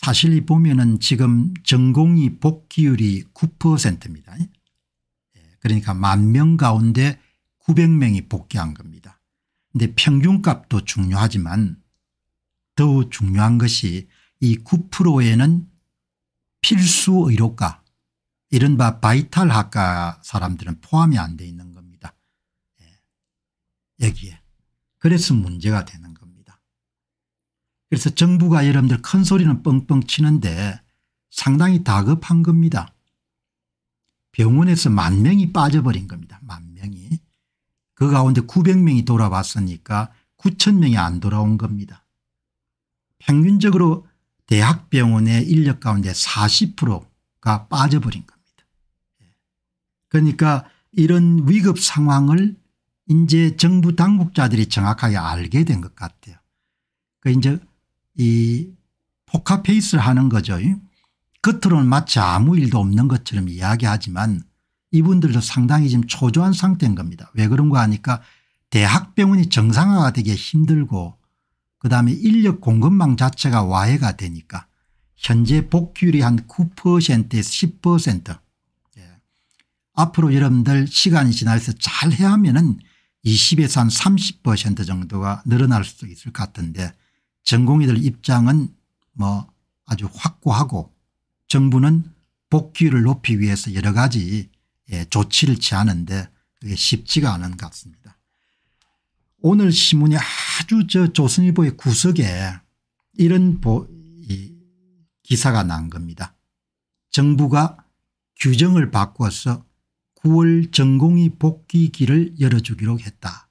사실 이 보면은 지금 전공의 복귀율이 9%입니다. 예, 그러니까 만 명 가운데 900명이 복귀한 겁니다. 근데 평균값도 중요하지만 더 중요한 것이 이 9%에는 필수 의료과 이른바 바이탈 학과 사람들은 포함이 안 돼 있는 겁니다. 예. 여기에. 그래서 문제가 되는. 그래서 정부가 여러분들 큰 소리는 뻥뻥 치는데 상당히 다급한 겁니다. 병원에서 만 명이 빠져버린 겁니다. 만 명이. 그 가운데 900명이 돌아왔으니까 9천 명이 안 돌아온 겁니다. 평균적으로 대학병원의 인력 가운데 40%가 빠져버린 겁니다. 그러니까 이런 위급 상황을 이제 정부 당국자들이 정확하게 알게 된 것 같아요. 그 이제 이 포카페이스를 하는 거죠. 겉으로는 마치 아무 일도 없는 것처럼 이야기하지만 이분들도 상당히 지금 초조한 상태인 겁니다. 왜 그런가 하니까 대학병원이 정상화가 되기 힘들고 그다음에 인력 공급망 자체가 와해가 되니까 현재 복귀율이 한 9%에서 10% 앞으로 여러분들 시간이 지나서 잘 해야 하면 은 20에서 한 30% 정도가 늘어날 수도 있을 것 같은데 전공의들 입장은 뭐 아주 확고하고 정부는 복귀율을 높이기 위해서 여러 가지 예, 조치를 취하는데 그게 쉽지가 않은 것 같습니다. 오늘 신문에 아주 저 조선일보의 구석에 이런 보, 기사가 난 겁니다. 정부가 규정을 바꿔서 9월 전공의 복귀기를 열어주기로 했다.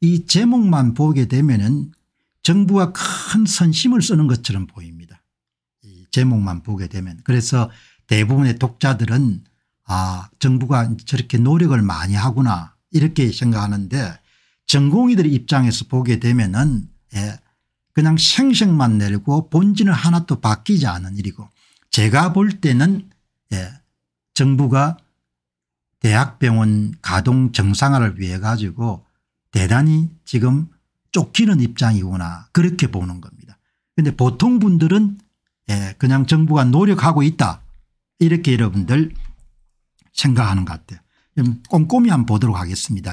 이 제목만 보게 되면 정부가 큰 선심을 쓰는 것처럼 보입니다. 이 제목만 보게 되면 그래서 대부분의 독자들은 아 정부가 저렇게 노력을 많이 하구나 이렇게 생각하는데 전공의들 입장에서 보게 되면 예, 그냥 생색만 내고 본질은 하나도 바뀌지 않은 일이고 제가 볼 때는 예, 정부가 대학병원 가동 정상화를 위해 가지고 대단히 지금 쫓기는 입장이구나 그렇게 보는 겁니다. 그런데 보통 분들은 예, 그냥 정부가 노력하고 있다 이렇게 여러분들 생각하는 것 같아요. 꼼꼼히 한번 보도록 하겠습니다.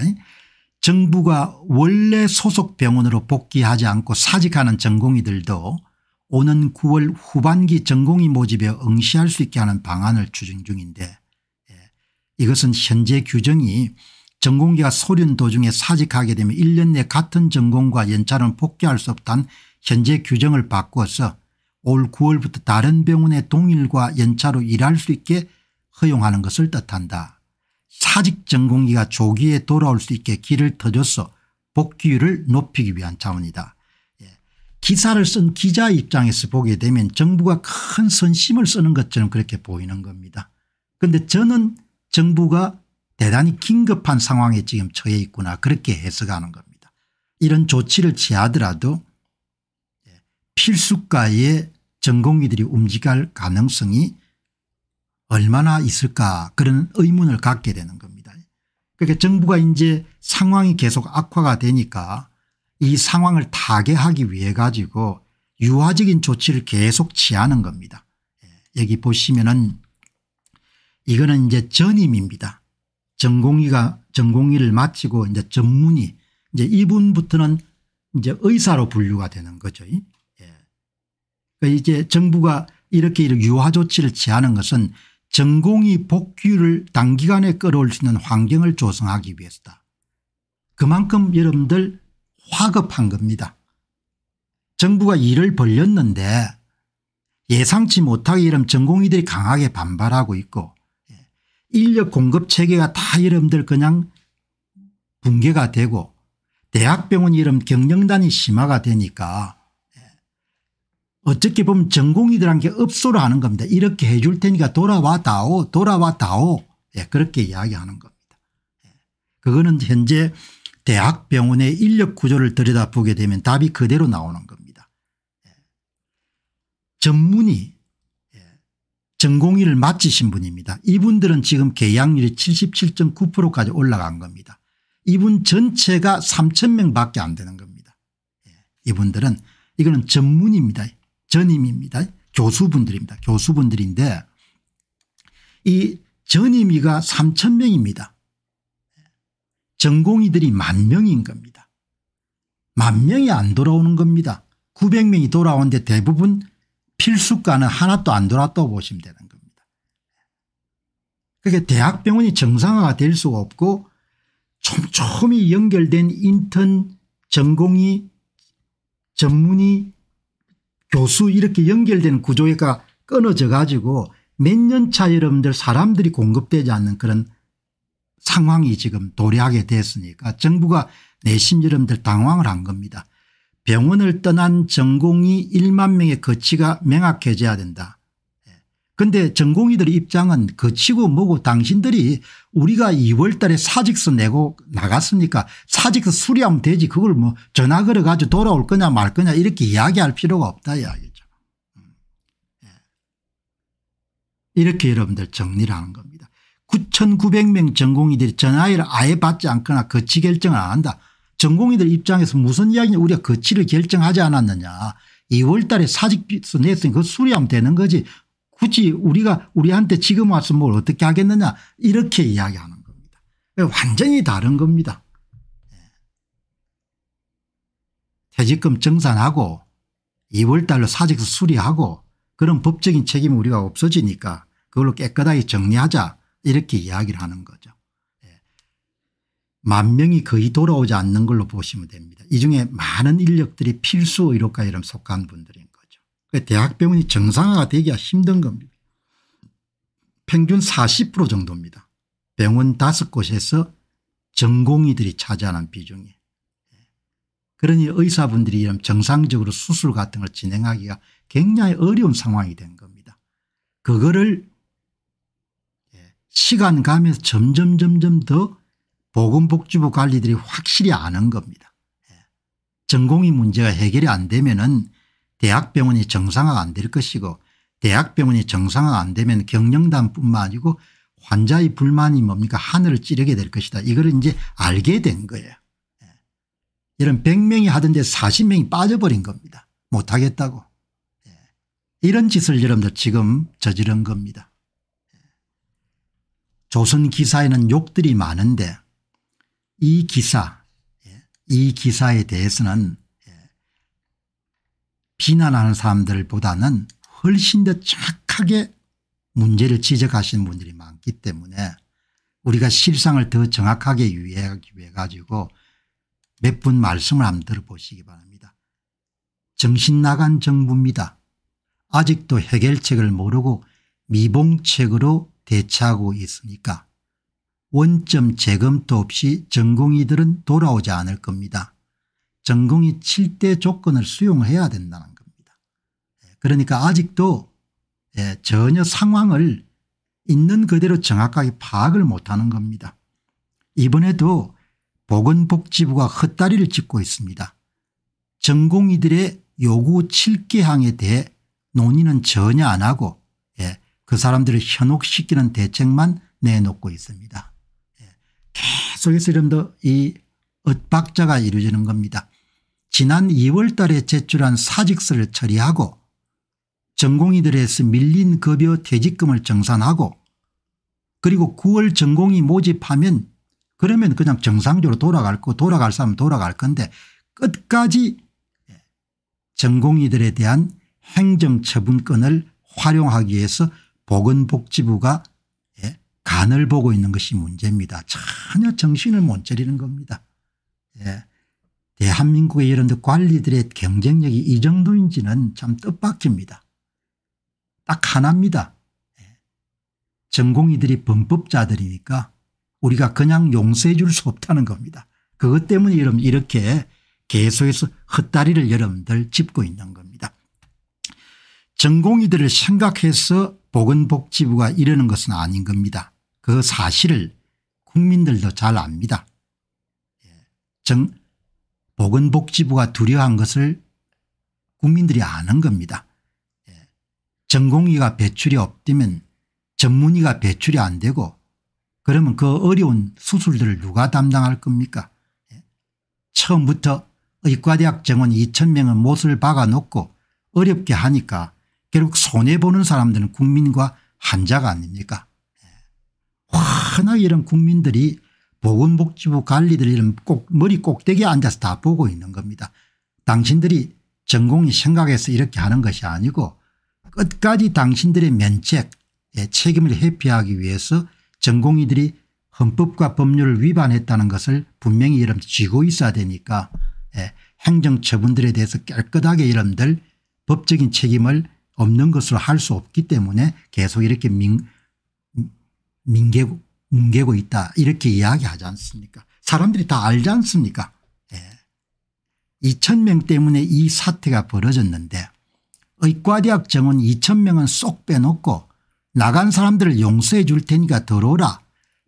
정부가 원래 소속 병원으로 복귀하지 않고 사직하는 전공의들도 오는 9월 후반기 전공의 모집에 응시할 수 있게 하는 방안을 추진 중인데 이것은 현재 규정이 전공기가 소련 도중에 사직하게 되면 1년 내 같은 전공과 연차는 복귀할 수 없다는 현재 규정을 바꾸어서 올 9월부터 다른 병원의 동일과 연차로 일할 수 있게 허용하는 것을 뜻한다. 사직 전공기가 조기에 돌아올 수 있게 길을 터줘서 복귀율을 높이기 위한 차원이다. 예. 기사를 쓴 기자 입장에서 보게 되면 정부가 큰 선심을 쓰는 것처럼 그렇게 보이는 겁니다. 그런데 저는 정부가 대단히 긴급한 상황에 지금 처해 있구나 그렇게 해석하는 겁니다. 이런 조치를 취하더라도 필수가의 전공의들이 움직일 가능성이 얼마나 있을까 그런 의문을 갖게 되는 겁니다. 그러니까 정부가 이제 상황이 계속 악화가 되니까 이 상황을 타개하기 위해 가지고 유화적인 조치를 계속 취하는 겁니다. 예, 여기 보시면은 이거는 이제 전임입니다. 전공의가 전공의를 마치고 이제 전문의 이제 이분부터는 이제 의사로 분류가 되는 거죠. 예. 그러니까 이제 정부가 이렇게 유화 조치를 취하는 것은 전공의 복귀를 단기간에 끌어올 수 있는 환경을 조성하기 위해서다. 그만큼 여러분들 화급한 겁니다. 정부가 일을 벌렸는데 예상치 못하게 이런 전공의들이 강하게 반발하고 있고 인력 공급 체계가 다 여러분들 그냥 붕괴가 되고 대학병원 이름 경영단이 심화가 되니까 예. 어떻게 보면 전공의들한테 업소를 하는 겁니다. 이렇게 해줄 테니까 돌아와 다오 돌아와 다오 예, 그렇게 이야기하는 겁니다. 예. 그거는 현재 대학병원의 인력 구조를 들여다보게 되면 답이 그대로 나오는 겁니다. 예. 전문의 전공의를 마치신 분입니다. 이분들은 지금 계약률이 77.9%까지 올라간 겁니다. 이분 전체가 3천 명밖에 안 되는 겁니다. 예, 이분들은 이거는 전문입니다. 전임입니다. 교수분들입니다. 교수분들인데 이 전임의가 3천 명입니다. 전공의들이 만 명인 겁니다. 만 명이 안 돌아오는 겁니다. 900명이 돌아오는데 대부분 필수과는 하나도 안 돌아왔다고 보시면 되는 겁니다. 그러니까 대학병원이 정상화가 될 수가 없고 촘촘히 연결된 인턴 전공의 전문의 교수 이렇게 연결되는 구조가 끊어져 가지고 몇 년 차 여러분들 사람들이 공급되지 않는 그런 상황이 지금 도래하게 됐으니까 정부가 내심 여러분들 당황을 한 겁니다. 병원을 떠난 전공이 1만 명의 거치가 명확해져야 된다. 그런데 전공의들 입장은 거치고 뭐고 당신들이 우리가 2월 달에 사직서 내고 나갔으니까 사직서 수리하면 되지 그걸 뭐 전화 걸어 가지고 돌아올 거냐 말 거냐 이렇게 이야기할 필요가 없다 이야기죠. 음. 예. 이렇게 여러분들 정리를 하는 겁니다. 9,900명 전공의들이 전화를 아예 받지 않거나 거치 결정을 안 한다. 전공의들 입장에서 무슨 이야기냐 우리가 거치를 결정하지 않았느냐. 2월 달에 사직서 냈으니 그 수리하면 되는 거지 굳이 우리가 우리한테 지금 와서 뭘 어떻게 하겠느냐 이렇게 이야기하는 겁니다. 완전히 다른 겁니다. 예. 퇴직금 정산하고 2월 달로 사직서 수리하고 그런 법적인 책임이 우리가 없어지니까 그걸로 깨끗하게 정리하자 이렇게 이야기를 하는 거죠. 예. 만 명이 거의 돌아오지 않는 걸로 보시면 됩니다. 이 중에 많은 인력들이 필수 의료과에 속한 분들인 그 대학병원이 정상화가 되기가 힘든 겁니다. 평균 40% 정도입니다. 병원 다섯 곳에서 전공의들이 차지하는 비중이. 그러니 의사분들이 이런 정상적으로 수술 같은 걸 진행하기가 굉장히 어려운 상황이 된 겁니다. 그거를 시간 가면서 점점 점점 더 보건복지부 관리들이 확실히 아는 겁니다. 전공의 문제가 해결이 안 되면 은 대학병원이 정상화가 안 될 것이고 대학병원이 정상화가 안 되면 경영단뿐만 아니고 환자의 불만이 뭡니까 하늘을 찌르게 될 것이다. 이걸 이제 알게 된 거예요. 예. 이런 100명이 하던데 40명이 빠져버린 겁니다. 못하겠다고. 예. 이런 짓을 여러분들 지금 저지른 겁니다. 예. 조선 기사에는 욕들이 많은데 이 기사 이 기사에 대해서는 비난하는 사람들보다는 훨씬 더 정확하게 문제를 지적하시는 분들이 많기 때문에 우리가 실상을 더 정확하게 이해하기 위해 가지고 몇 분 말씀을 한번 들어보시기 바랍니다. 정신 나간 정부입니다. 아직도 해결책을 모르고 미봉책으로 대처하고 있으니까 원점 재검토 없이 전공의들은 돌아오지 않을 겁니다. 전공이 7대 조건을 수용해야 된다는 겁니다. 예, 그러니까 아직도 예, 전혀 상황을 있는 그대로 정확하게 파악을 못하는 겁니다. 이번에도 보건복지부가 헛다리를 짚고 있습니다. 전공의들의 요구 7개항에 대해 논의는 전혀 안 하고 예, 그 사람들을 현혹시키는 대책만 내놓고 있습니다. 계속해서 이런 더이 엇박자가 이루어지는 겁니다. 지난 2월 달에 제출한 사직서를 처리하고 전공의들에서 밀린 급여 퇴직금을 정산하고 그리고 9월 전공의 모집하면 그러면 그냥 정상적으로 돌아갈 거 돌아갈 사람은 돌아갈 건데 끝까지 전공의들에 대한 행정처분권을 활용하기 위해서 보건복지부가 예, 간을 보고 있는 것이 문제입니다. 전혀 정신을 못 차리는 겁니다. 예. 대한민국의 이런 관리들의 경쟁력이 이 정도인지는 참 뜻밖입니다. 딱 하나입니다. 예. 전공의들이 범법자들이니까 우리가 그냥 용서해 줄 수 없다는 겁니다. 그것 때문에 여러분 이렇게 계속해서 헛다리를 여러분들 짚고 있는 겁니다. 전공의들을 생각해서 보건복지부가 이러는 것은 아닌 겁니다. 그 사실을 국민들도 잘 압니다. 예. 정, 보건복지부가 두려워한 것을 국민들이 아는 겁니다. 예. 전공의가 배출이 없다면 전문의가 배출이 안 되고 그러면 그 어려운 수술들을 누가 담당할 겁니까 예. 처음부터 의과대학 정원 2 0 0 0명은 못을 박아놓고 어렵게 하니까 결국 손해보는 사람들은 국민과 한자가 아닙니까 예. 환하게 이런 국민들이 보건복지부 관리들 이런 꼭 머리 꼭대기에 앉아서 다 보고 있는 겁니다. 당신들이 전공이 생각해서 이렇게 하는 것이 아니고 끝까지 당신들의 면책 책임을 회피하기 위해서 전공의들이 헌법과 법률을 위반했다는 것을 분명히 여러분 쥐고 있어야 되니까 예, 행정처분들에 대해서 깨끗하게 여러분들 법적인 책임을 없는 것으로 할 수 없기 때문에 계속 이렇게 민, 민개고, 뭉개고 있다. 이렇게 이야기하지 않습니까? 사람들이 다 알지 않습니까? 예. 2천 명 때문에 이 사태가 벌어졌는데 의과대학 정원 2천 명은 쏙 빼놓고 나간 사람들을 용서해 줄 테니까 들어오라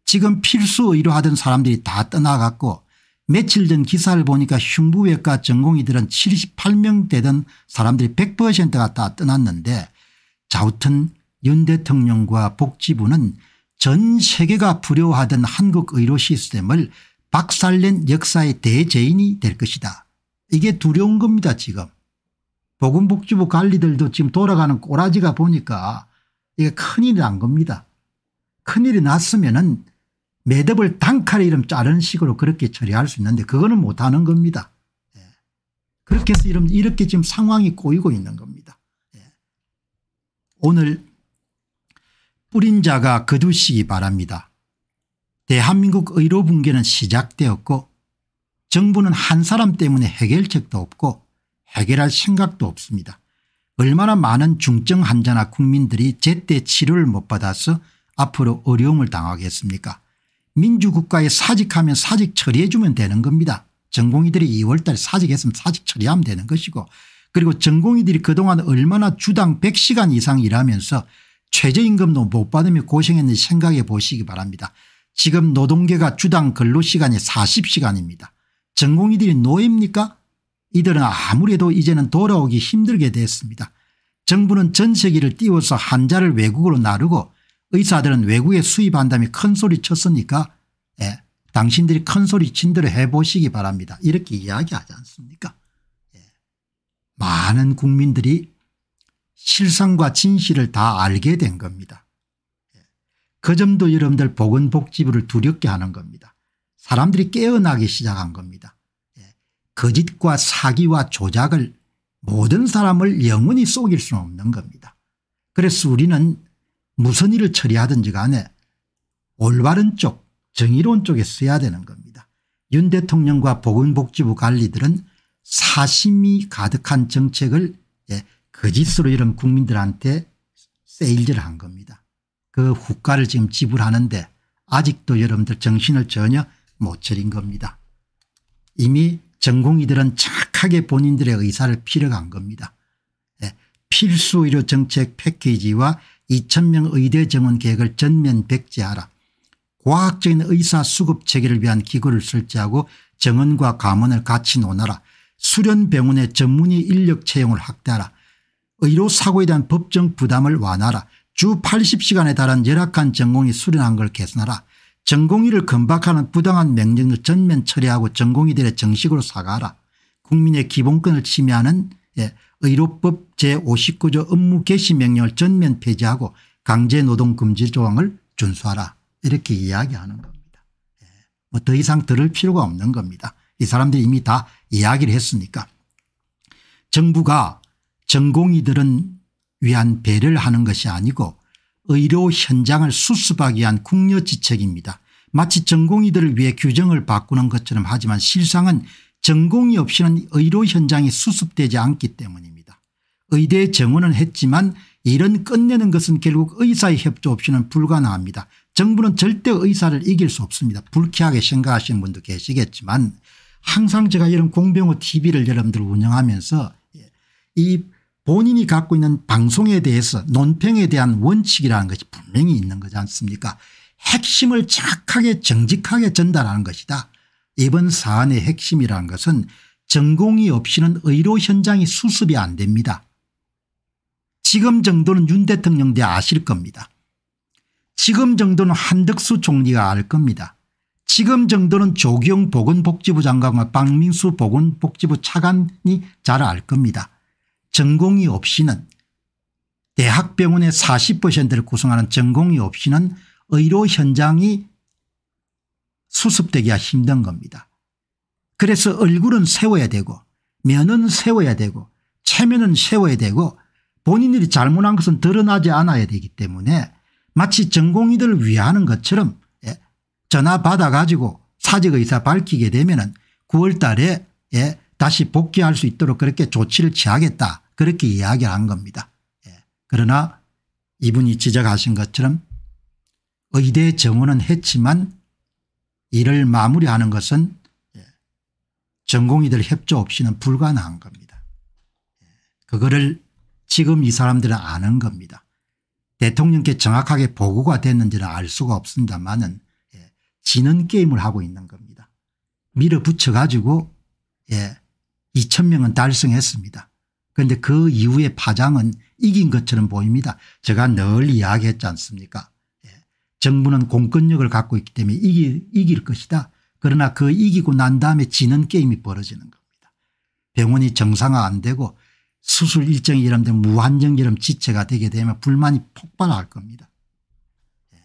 지금 필수 의료 하던 사람들이 다 떠나갔고 며칠 전 기사를 보니까 흉부외과 전공의들은 78명 되던 사람들이 100%가 다 떠났는데 자우튼 윤 대통령과 복지부는 전 세계가 부려워하던 한국 의료 시스템을 박살낸 역사의 대죄인이 될 것이다. 이게 두려운 겁니다 지금. 보건복지부 관리들도 지금 돌아가는 꼬라지가 보니까 이게 큰일이 난 겁니다. 큰일이 났으면 은 매듭을 단칼에 이름 자르는 식으로 그렇게 처리할 수 있는데 그거는 못하는 겁니다. 예. 그렇게 해서 이런 이렇게 지금 상황이 꼬이고 있는 겁니다. 예. 오늘 뿌린 자가 거두시기 바랍니다. 대한민국 의료 붕괴는 시작되었고 정부는 한 사람 때문에 해결책도 없고 해결할 생각도 없습니다. 얼마나 많은 중증 환자나 국민들이 제때 치료를 못 받아서 앞으로 어려움을 당하겠습니까 민주국가에 사직하면 사직 처리해 주면 되는 겁니다. 전공의들이 2월달 사직했으면 사직 처리하면 되는 것이고 그리고 전공의들이 그동안 얼마나 주당 100시간 이상 일하면서 최저임금도 못 받으며 고생했는지 생각해 보시기 바랍니다. 지금 노동계가 주당 근로시간이 40시간입니다. 전공의들이 노예입니까 이들은 아무래도 이제는 돌아오기 힘들게 됐습니다. 정부는 전세기를 띄워서 한자를 외국으로 나르고 의사들은 외국에 수입한 다음에 큰소리 쳤으니까 예, 당신들이 큰소리 친 대로 해보시기 바랍니다. 이렇게 이야기하지 않습니까 예. 많은 국민들이 실상과 진실을 다 알게 된 겁니다. 예. 그 점도 여러분들 보건복지부를 두렵게 하는 겁니다. 사람들이 깨어나기 시작한 겁니다. 예. 거짓과 사기와 조작을 모든 사람을 영원히 속일 수는 없는 겁니다. 그래서 우리는 무슨 일을 처리하든지 간에 올바른 쪽 정의로운 쪽에 써야 되는 겁니다. 윤 대통령과 보건복지부 관리들은 사심이 가득한 정책을 예, 거짓으로 이런 국민들한테 세일즈를 한 겁니다. 그 후가를 지금 지불하는데 아직도 여러분들 정신을 전혀 못 차린 겁니다. 이미 전공의들은 착하게 본인들의 의사를 필요한 겁니다. 예, 필수 의료 정책 패키지와 2천명 의대 정원 계획을 전면 백지하라. 과학적인 의사 수급 체계를 위한 기구를 설치하고 정원과 감원을 같이 논하라. 수련병원의 전문의 인력 채용을 확대하라. 의료 사고에 대한 법정 부담을 완화하라. 주 80시간에 달한 열악한 전공의 수련한 걸 개선하라. 전공의를 금박하는 부당한 명령을 전면 처리하고 전공의들의 정식으로 사과하라. 국민의 기본권을 침해하는 예, 의료법 제59조 업무 개시 명령을 전면 폐지하고 강제노동 금지 조항을 준수하라 이렇게 이야기하는 겁니다. 예. 뭐더 이상 들을 필요가 없는 겁니다. 이 사람들이 이미 다 이야기를 했으니까 정부가 전공의들은 위한 배를 하는 것이 아니고 의료 현장을 수습하기 위한 국려지책입니다. 마치 전공의들을 위해 규정을 바꾸는 것처럼 하지만 실상은 전공이 없이는 의료 현장이 수습되지 않기 때문입니다. 의대 정원은 했지만 이런 끝내는 것은 결국 의사의 협조 없이는 불가능합니다. 정부는 절대 의사를 이길 수 없습니다. 불쾌하게 생각하시는 분도 계시겠지만 항상 제가 이런 공병호 tv를 여러분들 운영하면서 이 본인이 갖고 있는 방송에 대해서 논평에 대한 원칙이라는 것이 분명히 있는 거지 않습니까 핵심을 정확하게 정직하게 전달하는 것이다. 이번 사안의 핵심이라는 것은 전공이 없이는 의료 현장이 수습이 안 됩니다. 지금 정도는 윤 대통령 대 아실 겁니다. 지금 정도는 한덕수 총리가 알 겁니다. 지금 정도는 조경 보건복지부 장관과 박민수 보건복지부 차관이 잘 알 겁니다. 전공이 없이는 대학병원의 40%를 구성하는 전공의 없이는 의료 현장이 수습되기가 힘든 겁니다. 그래서 얼굴은 세워야 되고 면은 세워야 되고 체면은 세워야 되고 본인들이 잘못한 것은 드러나지 않아야 되기 때문에 마치 전공의들을 위하는 것처럼 예, 전화 받아가지고 사직의사 밝히게 되면 9월 달에 예, 다시 복귀할 수 있도록 그렇게 조치를 취하겠다 그렇게 이야기한 겁니다. 예, 그러나 이분이 지적하신 것처럼 의대 정원은 했지만 이를 마무리하는 것은 예, 전공의들 협조 없이는 불가능한 겁니다. 예, 그거를 지금 이 사람들은 아는 겁니다. 대통령께 정확하게 보고가 됐는지는 알 수가 없습니다만은 예, 지는 게임을 하고 있는 겁니다. 밀어붙여 가지고 예, 2천 명은 달성했습니다. 그런데 그 이후에 파장은 이긴 것처럼 보입니다. 제가 늘 이야기했지 않습니까 예, 정부는 공권력을 갖고 있기 때문에 이기, 이길 것이다. 그러나 그 이기고 난 다음에 지는 게임이 벌어지는 겁니다. 병원이 정상화 안 되고 수술 일정이 이런데 무한정기름 지체가 되게 되면 불만이 폭발할 겁니다. 예.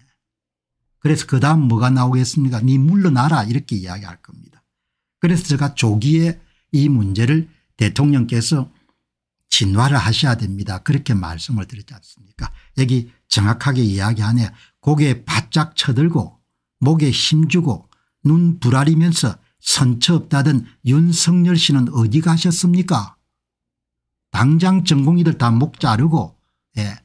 그래서 그 다음 뭐가 나오겠습니까 니 물러나라 이렇게 이야기할 겁니다. 그래서 제가 조기에 이 문제를 대통령께서 진화를 하셔야 됩니다. 그렇게 말씀을 드렸지 않습니까 여기 정확하게 이야기하네 고개 바짝 쳐들고 목에 힘주고 눈 부라리면서 선처 없다던 윤석열 씨는 어디 가셨습니까 당장 전공의들 다 목 자르고 예.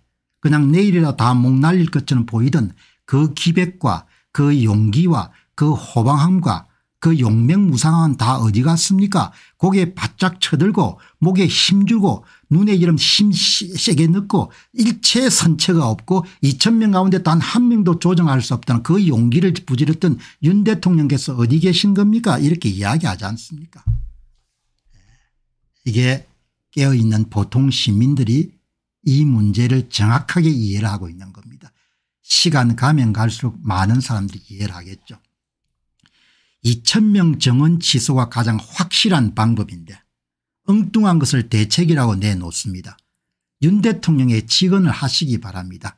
그냥 내일이라 다 목 날릴 것처럼 보이던 그 기백과 그 용기와 그 호방함과 그 용맹무상함은 다 어디 갔습니까 고개 바짝 쳐들고 목에 힘주고 눈에 이름 힘 세게 넣고 일체 선체가 없고 2천 명 가운데 단 한 명도 조정할 수 없다는 그 용기를 부지렸던 윤 대통령께서 어디 계신 겁니까 이렇게 이야기하지 않습니까 예. 이게 깨어있는 보통 시민들이 이 문제를 정확하게 이해를 하고 있는 겁니다. 시간 가면 갈수록 많은 사람들이 이해를 하겠죠. 2천명 정원 취소가 가장 확실한 방법인데 엉뚱한 것을 대책이라고 내놓습니다. 윤 대통령의 직언을 하시기 바랍니다.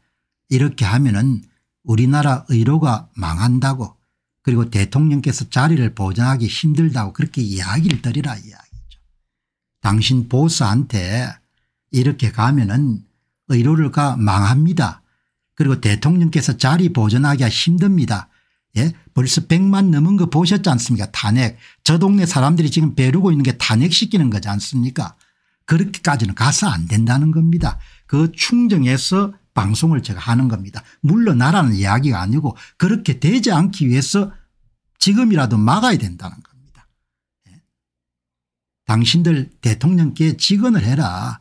이렇게 하면 은 우리나라 의료가 망한다고 그리고 대통령께서 자리를 보장하기 힘들다고 그렇게 이야기를 드리라 이야기. 당신 보스한테 이렇게 가면 은 의료를가 망합니다. 그리고 대통령께서 자리 보존하기가 힘듭니다. 예? 벌써 100만 넘은 거 보셨지 않습니까 탄핵. 저 동네 사람들이 지금 배르고 있는 게 탄핵시키는 거지 않습니까 그렇게까지는 가서 안 된다는 겁니다. 그 충정에서 방송을 제가 하는 겁니다. 물러나라는 이야기가 아니고 그렇게 되지 않기 위해서 지금이라도 막아야 된다는 거. 당신들 대통령께 직언을 해라.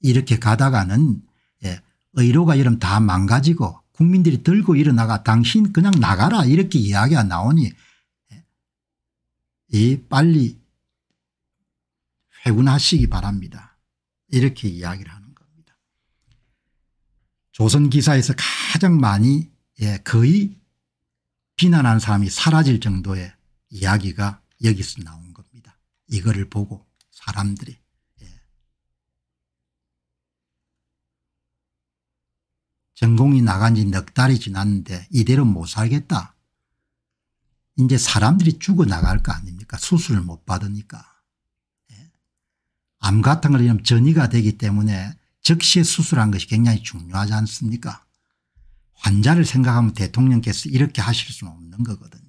이렇게 가다가는 예, 의료가 이름 다 망가지고 국민들이 들고 일어나가 당신 그냥 나가라 이렇게 이야기가 나오니 예, 이 빨리 회군하시기 바랍니다. 이렇게 이야기를 하는 겁니다. 조선기사에서 가장 많이 예, 거의 비난한 사람이 사라질 정도의 이야기가 여기서 나온 이거를 보고 사람들이 예. 전공이 나간 지 넉 달이 지났는데 이대로 못 살겠다. 이제 사람들이 죽어나갈 거 아닙니까 수술을 못 받으니까. 예. 암 같은 걸 이런 전이가 되기 때문에 즉시에 수술한 것이 굉장히 중요하지 않습니까 환자를 생각하면 대통령께서 이렇게 하실 수는 없는 거거든요.